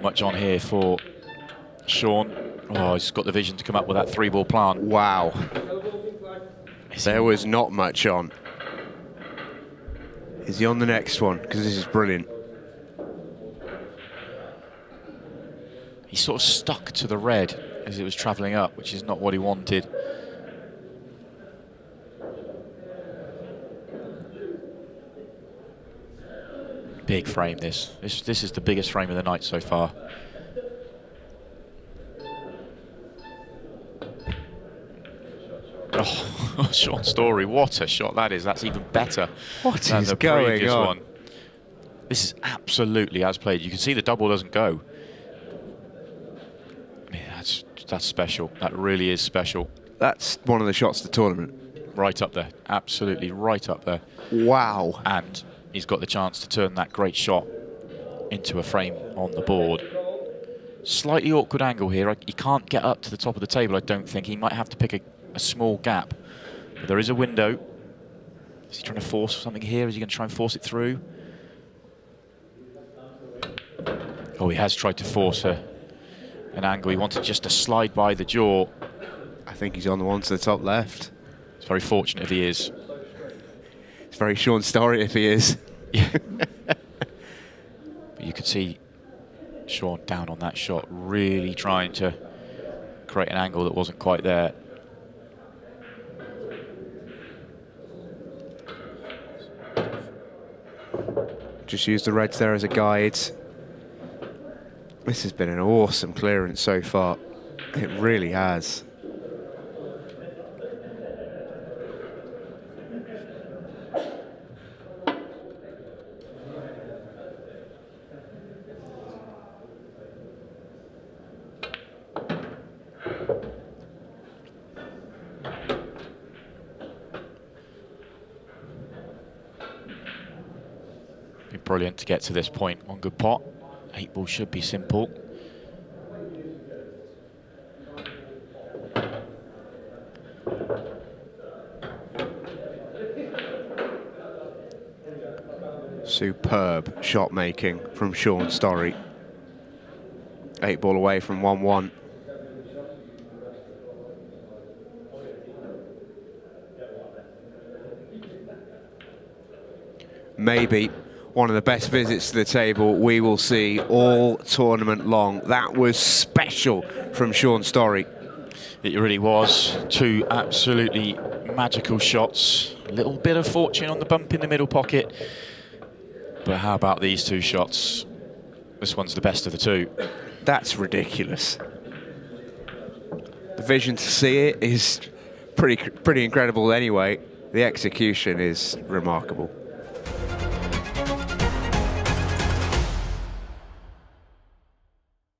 Not much on here for Shaun. Oh, he's got the vision to come up with that three ball plant. Wow. There was not much on. Is he on the next one? Because this is brilliant. He sort of stuck to the red as it was travelling up, which is not what he wanted. Big frame this. This this is the biggest frame of the night so far. Oh, Shaun Storry, what a shot that is. That's even better What than is the going previous on? one. This is absolutely as played. You can see the double doesn't go. That's that's special. That really is special. That's one of the shots of the tournament. Right up there. Absolutely right up there. Wow. And he's got the chance to turn that great shot into a frame on the board. Slightly awkward angle here. I- He can't get up to the top of the table, I don't think. He might have to pick a, a small gap. But there is a window. Is he trying to force something here? Is he going to try and force it through? Oh, he has tried to force a, an angle. He wanted just to slide by the jaw. I think he's on the one to the top left. It's very fortunate if he is. It's very Shaun Storry if he is. Yeah. but you could see Shaun down on that shot, really trying to create an angle that wasn't quite there. Just use the reds there as a guide. This has been an awesome clearance so far. It really has. Be brilliant to get to this point One good pot. Eight ball should be simple. Superb shot making from Shaun Storry. Eight ball away from 1 1. Maybe one of the best visits to the table we will see all tournament long. That was special from Shaun Storry. It really was. Two absolutely magical shots. A little bit of fortune on the bump in the middle pocket. But how about these two shots? This one's the best of the two. That's ridiculous. The vision to see it is pretty pretty incredible anyway. The execution is remarkable. Thank you